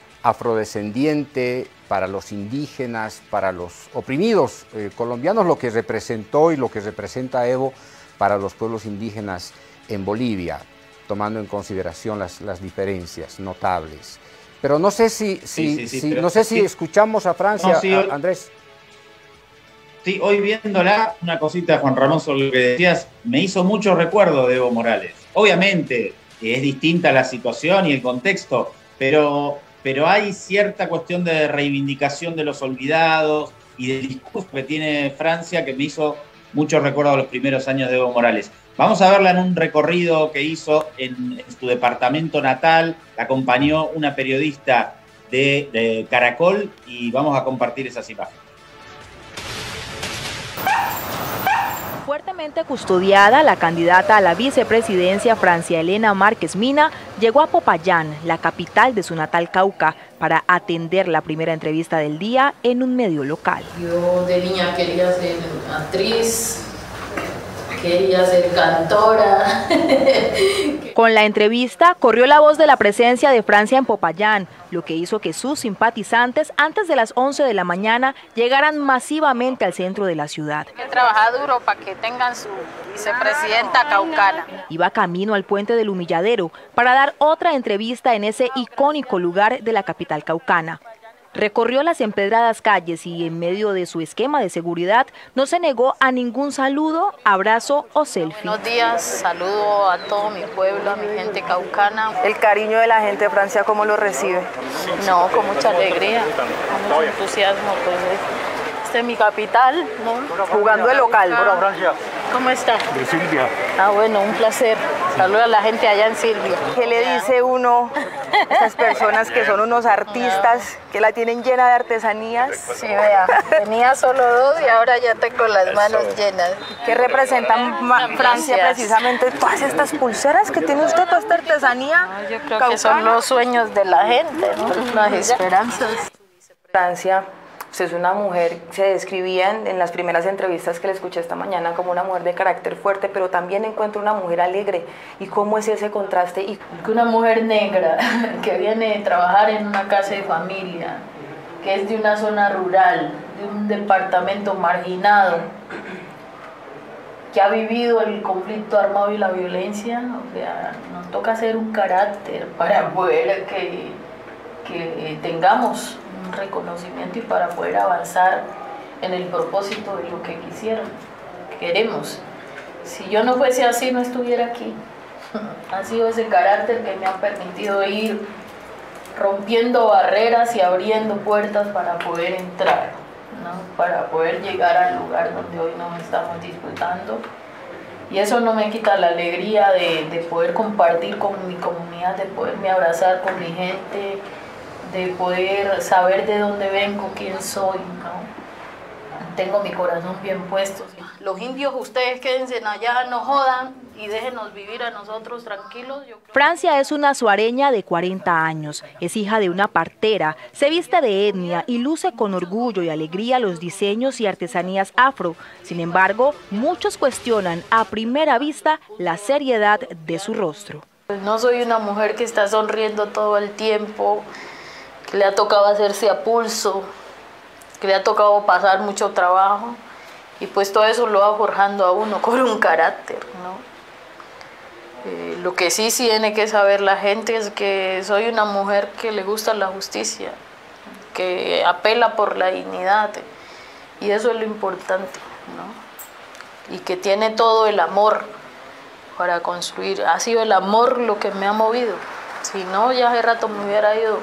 afrodescendiente, para los indígenas, para los oprimidos eh, colombianos, lo que representó y lo que representa Evo para los pueblos indígenas en Bolivia, tomando en consideración las, las diferencias notables. Pero no sé si, si, Sí, sí, sí, si- pero- no sé si sí. escuchamos a Francia, No, sí, a- Andrés. Sí, hoy viéndola, una cosita, Juan Ramón, sobre lo que decías, me hizo mucho recuerdo de Evo Morales. Obviamente, es distinta la situación y el contexto, pero, pero hay cierta cuestión de reivindicación de los olvidados y del discurso que tiene Francia que me hizo mucho recuerdo a los primeros años de Evo Morales. Vamos a verla en un recorrido que hizo en, su departamento natal, la acompañó una periodista de, de Caracol y vamos a compartir esas imágenes. Fuertemente custodiada, la candidata a la vicepresidencia Francia Elena Márquez Mina llegó a Popayán, la capital de su natal Cauca, para atender la primera entrevista del día en un medio local. Yo de niña quería ser actriz, quería ser cantora. Con la entrevista corrió la voz de la presencia de Francia en Popayán, lo que hizo que sus simpatizantes antes de las 11 de la mañana llegaran masivamente al centro de la ciudad. que trabajar duro para que tengan su vicepresidenta caucana. Iba camino al puente del Humilladero para dar otra entrevista en ese icónico lugar de la capital caucana. Recorrió las empedradas calles y en medio de su esquema de seguridad no se negó a ningún saludo, abrazo o selfie. Buenos días, saludo a todo mi pueblo, a mi gente caucana. El cariño de la gente de Francia, ¿cómo lo recibe? No, con mucha alegría, con mucho entusiasmo. Pues, esta es mi capital, ¿no? Jugando de local. ¿Cómo está? De Silvia. Ah, bueno, un placer. Saludo a la gente allá en Silvia. ¿Qué le dice uno a estas personas que son unos artistas, que la tienen llena de artesanías? Sí, vea, tenía solo dos y ahora ya tengo las manos llenas. ¿Qué representan ma- Francia precisamente? Todas estas pulseras que tiene usted, toda esta artesanía. Yo creo que son los sueños de la gente, ¿no? las esperanzas. Francia, usted es una mujer, se describía en, las primeras entrevistas que le escuché esta mañana como una mujer de carácter fuerte, pero también encuentro una mujer alegre. ¿Y cómo es ese contraste? Y una mujer negra que viene a trabajar en una casa de familia, que es de una zona rural, de un departamento marginado, que ha vivido el conflicto armado y la violencia, o sea, nos toca hacer un carácter para poder que, que tengamos reconocimiento y para poder avanzar en el propósito de lo que quisieron, queremos. Si yo no fuese así, no estuviera aquí. Ha sido ese carácter que me ha permitido ir rompiendo barreras y abriendo puertas para poder entrar, ¿no? para poder llegar al lugar donde hoy nos estamos disputando. Y eso no me quita la alegría de, de poder compartir con mi comunidad, de poderme abrazar con mi gente, de poder saber de dónde vengo, quién soy. ¿no? Tengo mi corazón bien puesto. Los indios, ustedes quédense allá, no jodan y déjenos vivir a nosotros tranquilos. Yo creo- Francia es una suareña de 40 años, es hija de una partera, se viste de etnia y luce con orgullo y alegría los diseños y artesanías afro. Sin embargo, muchos cuestionan a primera vista la seriedad de su rostro. No soy una mujer que está sonriendo todo el tiempo, le ha tocado hacerse a pulso, que le ha tocado pasar mucho trabajo y pues todo eso lo va forjando a uno con un carácter, ¿no? Eh, lo que sí, sí tiene que saber la gente es que soy una mujer que le gusta la justicia, que apela por la dignidad y eso es lo importante, ¿no? Y que tiene todo el amor para construir. Ha sido el amor lo que me ha movido. Si no, ya hace rato me hubiera ido.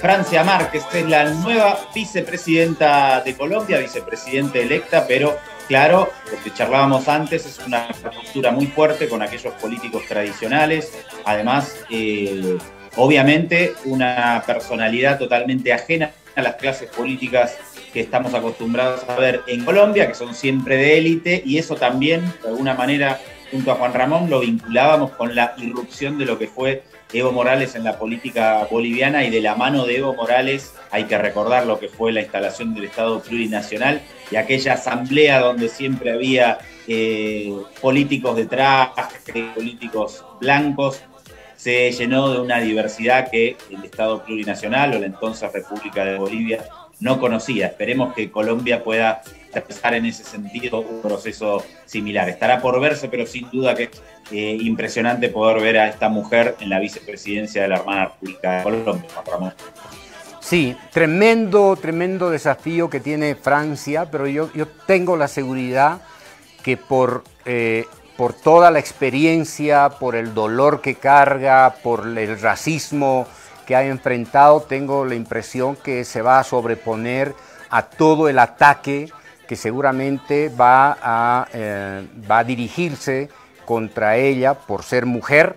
Francia Márquez es la nueva vicepresidenta de Colombia, vicepresidente electa, pero claro, lo que charlábamos antes es una postura muy fuerte con aquellos políticos tradicionales. Además, eh, obviamente, una personalidad totalmente ajena a las clases políticas que estamos acostumbrados a ver en Colombia, que son siempre de élite, y eso también, de alguna manera, junto a Juan Ramón lo vinculábamos con la irrupción de lo que fue Evo Morales en la política boliviana y de la mano de Evo Morales hay que recordar lo que fue la instalación del Estado plurinacional y aquella asamblea donde siempre había eh, políticos detrás, políticos blancos, se llenó de una diversidad que el Estado plurinacional o la entonces República de Bolivia no conocía. Esperemos que Colombia pueda empezar en ese sentido un proceso similar. Estará por verse, pero sin duda que es eh, impresionante poder ver a esta mujer en la vicepresidencia de la hermana República de Colombia, Ramón. Sí, tremendo, tremendo desafío que tiene Francia, pero yo, yo tengo la seguridad que por, eh, por toda la experiencia, por el dolor que carga, por el racismo que ha enfrentado, tengo la impresión que se va a sobreponer a todo el ataque que seguramente va a, eh, va a dirigirse contra ella por ser mujer,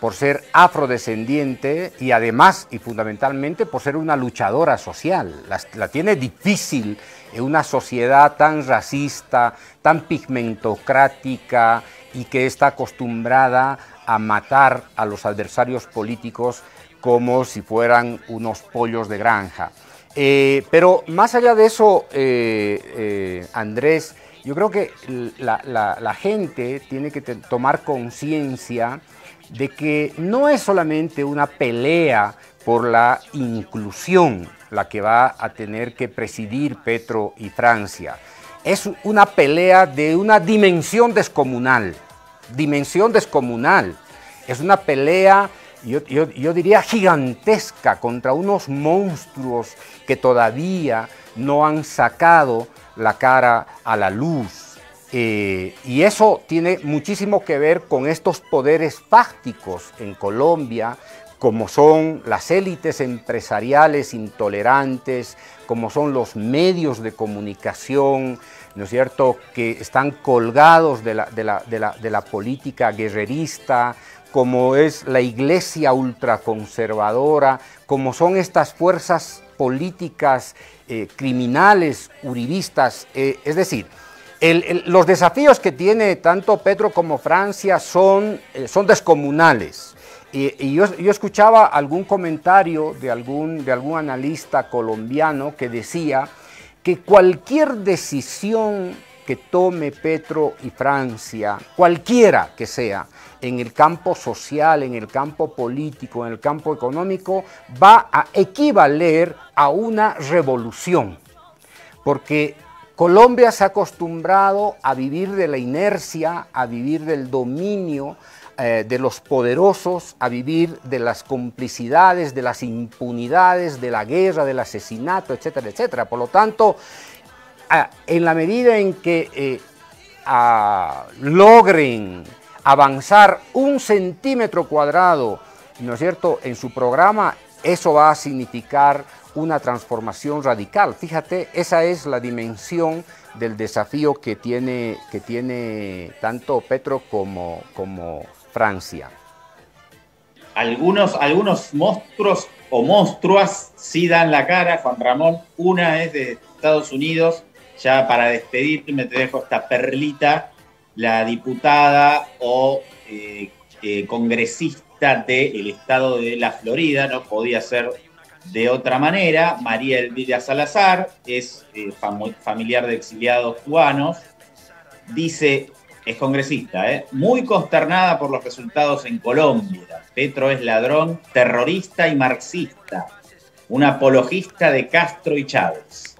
por ser afrodescendiente y además y fundamentalmente por ser una luchadora social. La, tiene difícil en una sociedad tan racista, tan pigmentocrática y que está acostumbrada a matar a los adversarios políticos como si fueran unos pollos de granja. Eh, pero más allá de eso, eh, eh, Andrés, yo creo que la, gente tiene que tomar conciencia de que no es solamente una pelea por la inclusión la que va a tener que presidir Petro y Francia. Es una pelea de una dimensión descomunal, dimensión descomunal. Es una pelea, yo, yo diría, gigantesca contra unos monstruos que todavía no han sacado la cara a la luz. Eh, y eso tiene muchísimo que ver con estos poderes fácticos en Colombia, como son las élites empresariales intolerantes, como son los medios de comunicación, ¿no es cierto?, que están colgados de la, de la política guerrerista, como es la iglesia ultraconservadora, como son estas fuerzas políticas eh, criminales, uribistas, eh, es decir, los desafíos que tiene tanto Petro como Francia son, eh, son descomunales. Y, yo, escuchaba algún comentario de algún, de algún analista colombiano que decía que cualquier decisión que tome Petro y Francia, cualquiera que sea, en el campo social, en el campo político, en el campo económico, va a equivaler a una revolución. Porque Colombia se ha acostumbrado a vivir de la inercia, a vivir del dominio eh, de los poderosos, a vivir de las complicidades, de las impunidades, de la guerra, del asesinato, etcétera, etcétera. Por lo tanto, en la medida en que eh, logren avanzar un centímetro cuadrado, ¿no es cierto?, en su programa, eso va a significar una transformación radical. Fíjate, esa es la dimensión del desafío que tiene, que tiene tanto Petro como, como Francia. Algunos, algunos monstruos o monstruas sí dan la cara, Juan Ramón. Una es de Estados Unidos. Ya para despedirme te dejo esta perlita la diputada o eh, eh, congresista del estado de la Florida, no podía ser de otra manera, María Elvira Salazar, es eh, familiar de exiliados cubanos, dice, es congresista, muy consternada por los resultados en Colombia. Petro es ladrón, terrorista y marxista, un apologista de Castro y Chávez.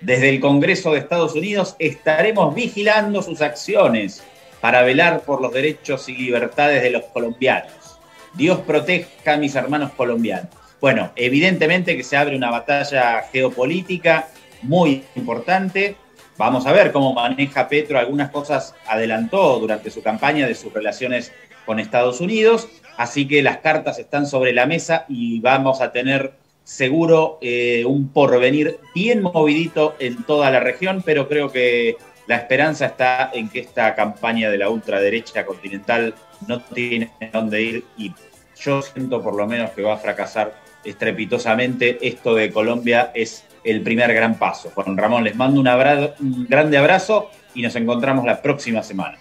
Desde el Congreso de Estados Unidos estaremos vigilando sus acciones para velar por los derechos y libertades de los colombianos. Dios proteja a mis hermanos colombianos. Bueno, evidentemente que se abre una batalla geopolítica muy importante. Vamos a ver cómo maneja Petro. Algunas cosas adelantó durante su campaña de sus relaciones con Estados Unidos. Así que las cartas están sobre la mesa y vamos a tener seguro eh, un porvenir bien movidito en toda la región, pero creo que la esperanza está en que esta campaña de la ultraderecha continental no tiene dónde ir y yo siento por lo menos que va a fracasar estrepitosamente. Esto de Colombia es el primer gran paso. Juan Ramón, les mando un, abrazo, un grande abrazo y nos encontramos la próxima semana.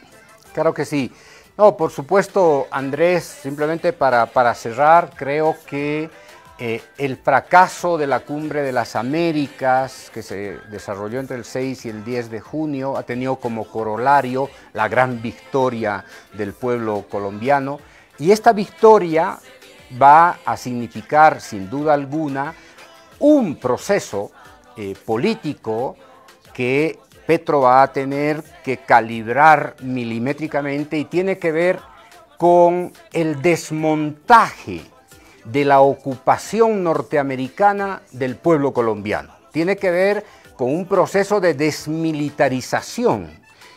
Claro que sí. No, por supuesto, Andrés, simplemente para, para cerrar, creo que eh, el fracaso de la Cumbre de las Américas, que se desarrolló entre el 6 y el 10 de junio, ha tenido como corolario la gran victoria del pueblo colombiano. Y esta victoria va a significar, sin duda alguna, un proceso eh, político que Petro va a tener que calibrar milimétricamente y tiene que ver con el desmontaje de la ocupación norteamericana del pueblo colombiano. Tiene que ver con un proceso de desmilitarización,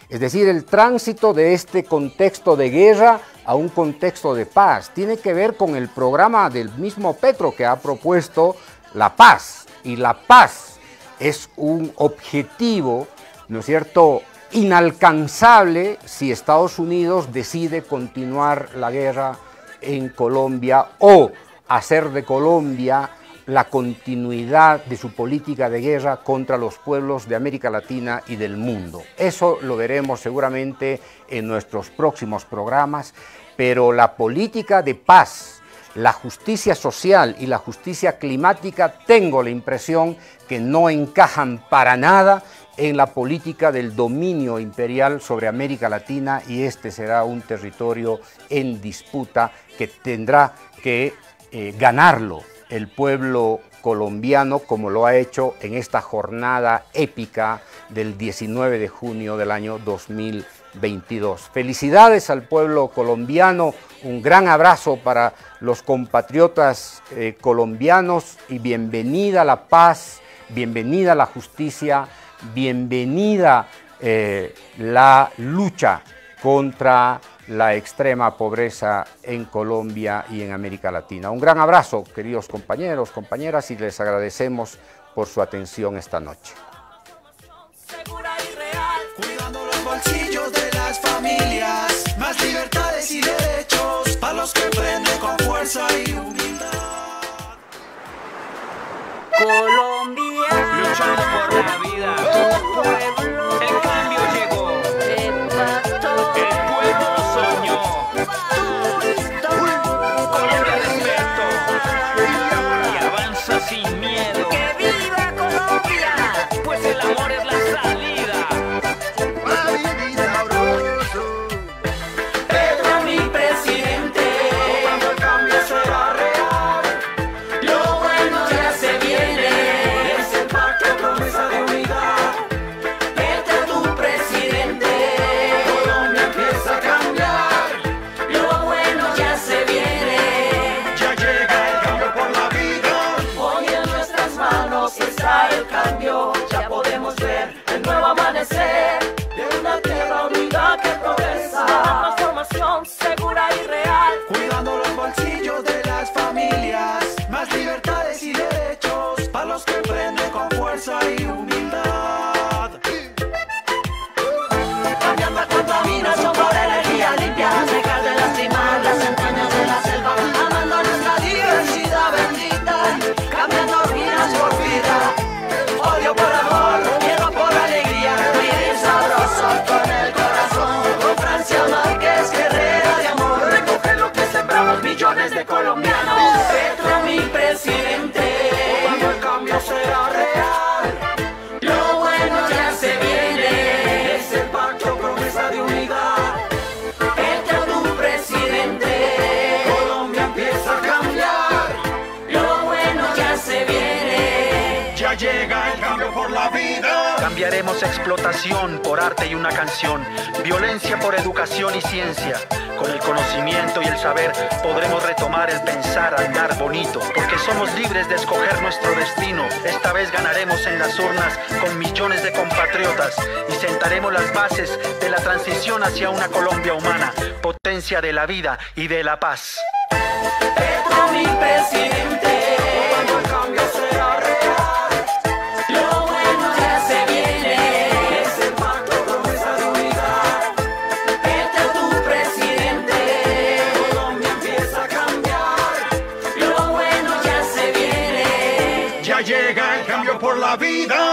es decir, el tránsito de este contexto de guerra a un contexto de paz. Tiene que ver con el programa del mismo Petro que ha propuesto la paz. Y la paz es un objetivo ¿no es cierto?, inalcanzable si Estados Unidos decide continuar la guerra en Colombia o hacer de Colombia la continuidad de su política de guerra contra los pueblos de América Latina y del mundo. Eso lo veremos seguramente en nuestros próximos programas, pero la política de paz, la justicia social y la justicia climática, tengo la impresión que no encajan para nada en la política del dominio imperial sobre América Latina y este será un territorio en disputa que tendrá que eh, ganarlo el pueblo colombiano como lo ha hecho en esta jornada épica del 19 de junio del año 2022. Felicidades al pueblo colombiano, un gran abrazo para los compatriotas eh, colombianos y bienvenida la paz, bienvenida la justicia bienvenida eh, la lucha contra la extrema pobreza en Colombia y en América Latina. Un gran abrazo, queridos compañeros, compañeras, y les agradecemos por su atención esta noche. Cuidando los bolsillos de las familias, más libertades y derechos para los que prenden con fuerza y humildad. Colombia, luchando por la vida. Tu pueblo, más libertades Cambiaremos explotación por arte y una canción, violencia por educación y ciencia. Con el conocimiento y el saber podremos retomar el pensar, andar bonito, porque somos libres de escoger nuestro destino. Esta vez ganaremos en las urnas con millones de compatriotas y sentaremos las bases de la transición hacia una Colombia humana, potencia de la vida y de la paz. Mi presidente, la vida.